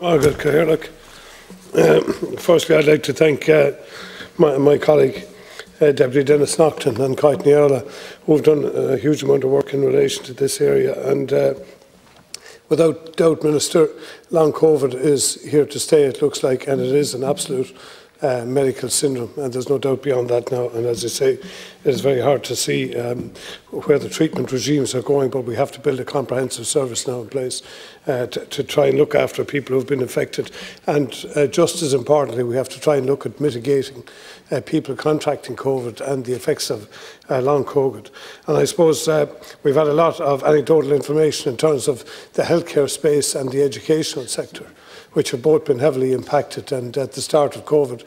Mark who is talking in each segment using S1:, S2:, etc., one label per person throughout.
S1: Margaret Cahirlock. Um, firstly, I'd like to thank uh, my, my, colleague, uh, Deputy Denis Naughten and Kite Niola, who have done a huge amount of work in relation to this area. And uh, without doubt, Minister, long COVID is here to stay, it looks like, and it is an absolute uh, medical syndrome, and there's no doubt beyond that now. And as I say, it is very hard to see um, where the treatment regimes are going, but we have to build a comprehensive service now in place uh, to, to, try and look after people who've been affected. And uh, just as importantly, we have to try and look at mitigating uh, people contracting COVID and the effects of uh, long COVID. And I suppose uh, we've had a lot of anecdotal information in terms of the healthcare space and the educational sector which have both been heavily impacted. And at the start of COVID,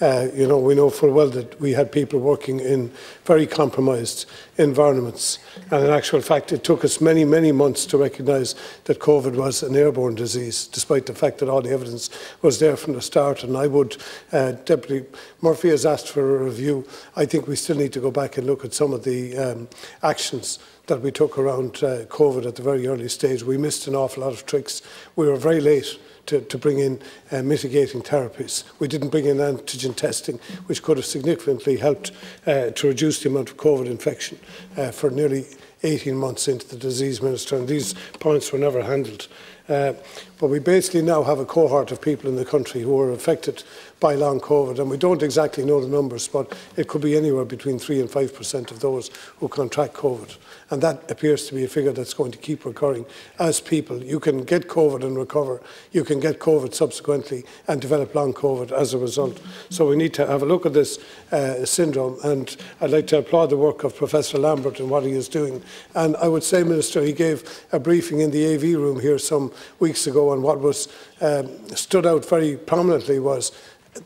S1: uh, you know, we know full well that we had people working in very compromised environments. And in actual fact, it took us many, many months to recognise that COVID was an airborne disease, despite the fact that all the evidence was there from the start. And I would, uh, Deputy Murphy has asked for a review. I think we still need to go back and look at some of the um, actions that we took around uh, COVID at the very early stage. We missed an awful lot of tricks. We were very late to, to bring in uh, mitigating therapies. We didn't bring in antigen testing, which could have significantly helped uh, to reduce the amount of COVID infection uh, for nearly 18 months into the disease minister. And these points were never handled. Uh, but we basically now have a cohort of people in the country who are affected by long COVID, and we don't exactly know the numbers, but it could be anywhere between 3 and 5% of those who contract COVID. And that appears to be a figure that's going to keep recurring as people. You can get COVID and recover. You can get COVID subsequently and develop long COVID as a result. So we need to have a look at this uh, syndrome. And I'd like to applaud the work of Professor Lambert and what he is doing. And I would say, Minister, he gave a briefing in the AV room here some weeks ago, and what was um, stood out very prominently was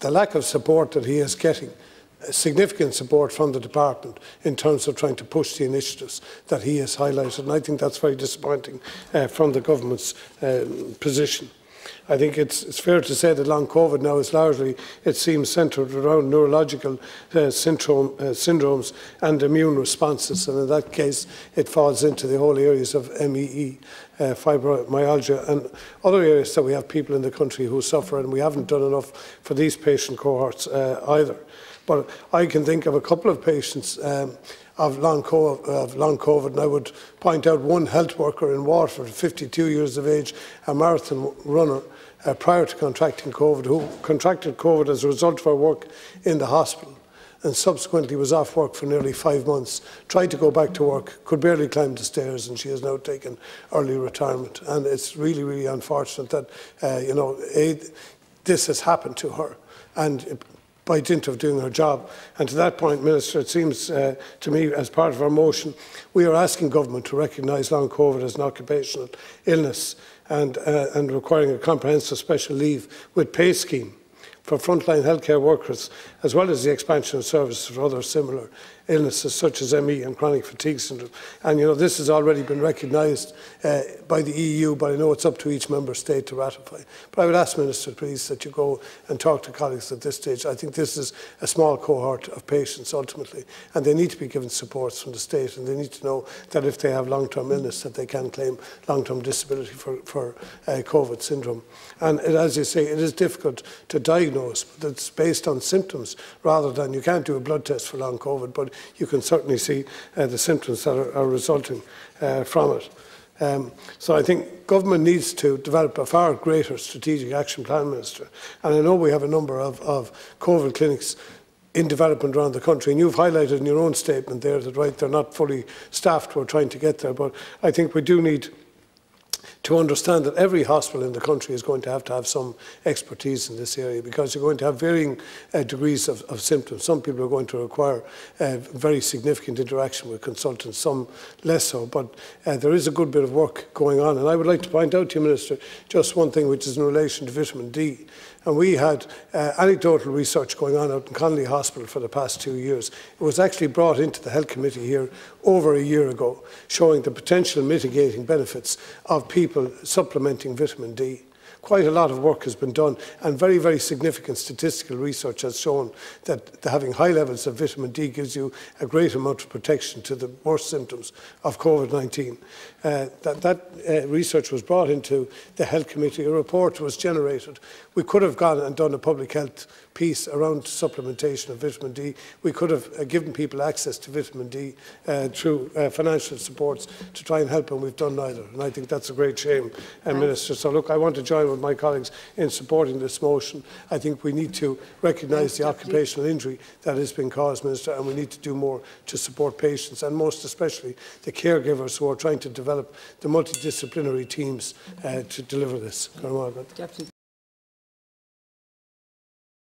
S1: the lack of support that he is getting significant support from the department in terms of trying to push the initiatives that he has highlighted. And I think that's very disappointing uh, from the government's uh, position. I think it's, it's, fair to say that long COVID now is largely, it seems, centred around neurological uh, syndrome, uh, syndromes and immune responses. And in that case, it falls into the whole areas of MEE, uh, fibromyalgia, and other areas that we have people in the country who suffer, and we haven't done enough for these patient cohorts uh, either. But I can think of a couple of patients um, of, long COVID, and I would point out one health worker in Waterford, 52 years of age, a marathon runner, uh, prior to contracting COVID, who contracted COVID as a result of her work in the hospital and subsequently was off work for nearly five months, tried to go back to work, could barely climb the stairs, and she has now taken early retirement. And it's really, really unfortunate that, uh, you know, a, this has happened to her. And by dint of doing her job. And to that point, Minister, it seems uh, to me, as part of our motion, we are asking government to recognise long COVID as an occupational illness and, uh, and requiring a comprehensive special leave with pay scheme for frontline healthcare workers, as well as the expansion of services for other similar illnesses such as ME and chronic fatigue syndrome. And you know, this has already been recognised uh, by the EU, but I know it's up to each member state to ratify. But I would ask Minister, please, that you go and talk to colleagues at this stage. I think this is a small cohort of patients ultimately, and they need to be given supports from the state, and they need to know that if they have long-term illness, that they can claim long-term disability for, for uh, COVID syndrome. And it, as you say, it is difficult to diagnose, but it's based on symptoms rather than you can't do a blood test for long COVID, but you can certainly see uh, the symptoms that are, are resulting uh, from it. Um, so I think government needs to develop a far greater strategic action plan, Minister. And I know we have a number of, of COVID clinics in development around the country. And you've highlighted in your own statement there that, right, they're not fully staffed. We're trying to get there. But I think we do need to understand that every hospital in the country is going to have to have some expertise in this area because you're going to have varying uh, degrees of, of, symptoms. Some people are going to require uh, very significant interaction with consultants, some less so, but uh, there is a good bit of work going on. And I would like to point out to you, Minister, just one thing which is in relation to vitamin D. And we had uh, anecdotal research going on out in Connolly Hospital for the past two years. It was actually brought into the Health Committee here over a year ago, showing the potential mitigating benefits of people supplementing vitamin D. quite a lot of work has been done and very, very significant statistical research has shown that having high levels of vitamin D gives you a great amount of protection to the worst symptoms of COVID-19. Uh, that that uh, research was brought into the Health Committee, a report was generated. We could have gone and done a public health piece around supplementation of vitamin D. We could have uh, given people access to vitamin D uh, through uh, financial supports to try and help, and we've done neither. And I think that's a great shame, uh, Minister. So, look, I want to join with my colleagues in supporting this motion. I think we need to recognise the occupational injury that has been caused, Minister, and we need to do more to support patients and most especially the caregivers who are trying to develop the multidisciplinary teams uh, to deliver this.
S2: Deputy